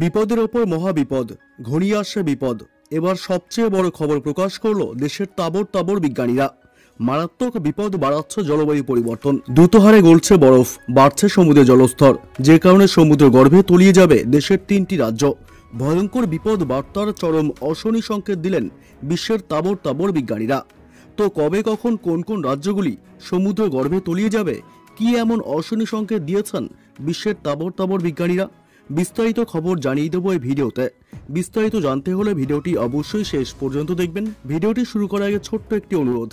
বিপদের ওপর মহাবিপদ, ঘনিয়ে আসছে বিপদ। এবার সবচেয়ে বড় খবর প্রকাশ করল দেশের তাবর তাবর বিজ্ঞানীরা। মারাত্মক বিপদ বাড়াচ্ছে জলবায়ু পরিবর্তন। দ্রুত হারে গলছে বরফ, বাড়ছে সমুদ্রের জলস্তর। যে কারণে সমুদ্র গর্ভে তলিয়ে যাবে দেশের তিনটি রাজ্য। ভয়ঙ্কর বিপদ বার্তার চরম অশনি সংকেত দিলেন বিশ্বের তাবর তাবর বিজ্ঞানীরা। তো কবে কখন কোন কোন রাজ্যগুলি সমুদ্র গর্ভে তলিয়ে যাবে, কি এমন অশনি সংকেত দিয়েছেন বিশ্বের তাবর তাবর বিজ্ঞানীরা? বিস্তারিত খবর জানিয়ে দেবো এই ভিডিওতে। বিস্তারিত জানতে হলে ভিডিওটি অবশ্যই শেষ পর্যন্ত দেখবেন। ভিডিওটি শুরু করার আগে ছোট্ট একটি অনুরোধ।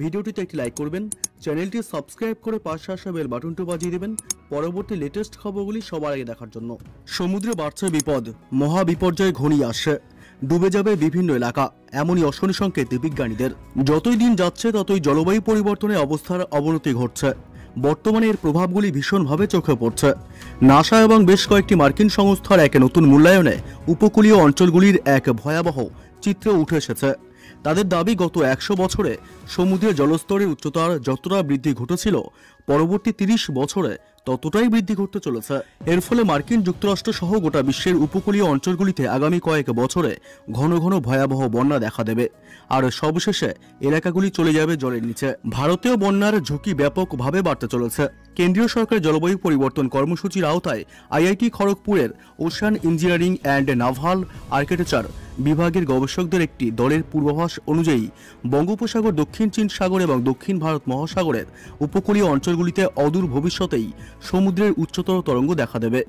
ভিডিওটিতে একটি লাইক করবেন, চ্যানেলটি সাবস্ক্রাইব করে পাশে আসা বেল বাটনটি বাজিয়ে দেবেন পরবর্তী লেটেস্ট খবরগুলি সবার আগে দেখার জন্য। সমুদ্রে বাড়ছে বিপদ, মহা বিপর্যয় ঘনিয়ে আসছে। ডুবে যাবে বিভিন্ন এলাকা, এমনই অশনি সংকেত বিজ্ঞানীদের। যতই দিন যাচ্ছে, ততই জলবায়ু পরিবর্তনের অবস্থার অবনতি ঘটছে। বর্তমানে এর প্রভাবগুলি ভীষণভাবে চোখে পড়ছে। নাসা এবং বেশ কয়েকটি মার্কিন সংস্থার এক নতুন মূল্যায়নে উপকূলীয় অঞ্চলগুলির এক ভয়াবহ চিত্র উঠে এসেছে। তাদের দাবি, গত একশো বছরে সমুদ্রের জলস্তরের উচ্চতার যতটা বৃদ্ধি ঘটেছিল, পরবর্তী তিরিশ বছরে ততটাই বৃদ্ধি ঘটতে চলেছে। এর ফলে মার্কিন যুক্তরাষ্ট্র সহ গোটা বিশ্বের উপকূলীয় অঞ্চলগুলিতে আগামী কয়েক বছরে ঘন ঘন ভয়াবহ বন্যা দেখা দেবে। আর সবশেষে এলাকাগুলি চলে যাবে জলের নিচে। ভারতেও বন্যার ঝুঁকি ব্যাপকভাবে বাড়তে চলেছে। কেন্দ্রীয় সরকার জলবায়ু পরিবর্তন কর্মসূচির আওতায় IIT খড়গপুরের ocean engineering and naval architecture বিভাগের গবেষকদের একটি দলের পূর্বাভাস অনুযায়ী, বঙ্গোপসাগর দক্ষিণ চীন সাগর এবং দক্ষিণ ভারত মহাসাগরের উপকূলীয় অঞ্চলগুলিতে অদূর ভবিষ্যতেই সমুদ্রের উচ্চতর তরঙ্গ দেখা দেবে।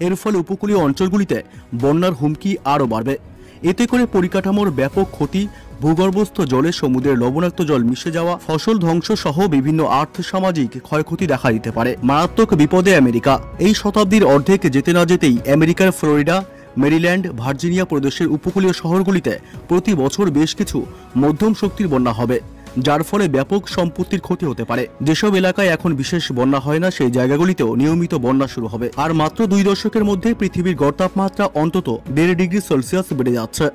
এর ফলে উপকূলীয় অঞ্চলগুলিতে বন্যার হুমকি আরও বাড়বে। এতে করে পরিকাঠামোর ব্যাপক ক্ষতি, ভূগর্ভস্থ জলে সমুদ্রের লবণাক্ত জল মিশে যাওয়া, ফসল ধ্বংস সহ বিভিন্ন আর্থ সামাজিক ক্ষয়ক্ষতি দেখা দিতে পারে। মারাত্মক বিপদে আমেরিকা। এই শতাব্দীর অর্ধেক যেতে না যেতেই আমেরিকার ফ্লোরিডা, মেরিল্যান্ড, ভার্জিনিয়া প্রদেশের উপকূলীয় শহরগুলিতে প্রতি বছর বেশ কিছু মধ্যম শক্তির বন্যা হবে। যার ফলে ব্যাপক সম্পত্তির ক্ষতি হতে পারে। যেসব এলাকায় এখন বিশেষ বন্যা হয় না, সেই জায়গাগুলিতেও নিয়মিত বন্যা শুরু হবে। আর মাত্র দুই দশকের মধ্যে পৃথিবীর গড় তাপমাত্রা অন্তত দেড় ডিগ্রি সেলসিয়াস বেড়ে যাচ্ছে।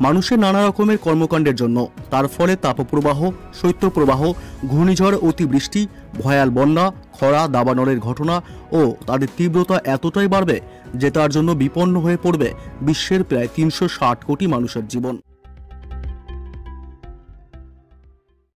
মানুষের নানা রকমের কর্মকাণ্ডের জন্য। তার ফলে তাপপ্রবাহ, শৈত্যপ্রবাহ, ঘূর্ণিঝড়, অতিবৃষ্টি, ভয়াল বন্যা, খরা দাবানলের ঘটনা ও তাদের তীব্রতা এতটাই বাড়বে যে তার জন্য বিপন্ন হয়ে পড়বে বিশ্বের প্রায় তিনশো ষাট কোটি মানুষের জীবন।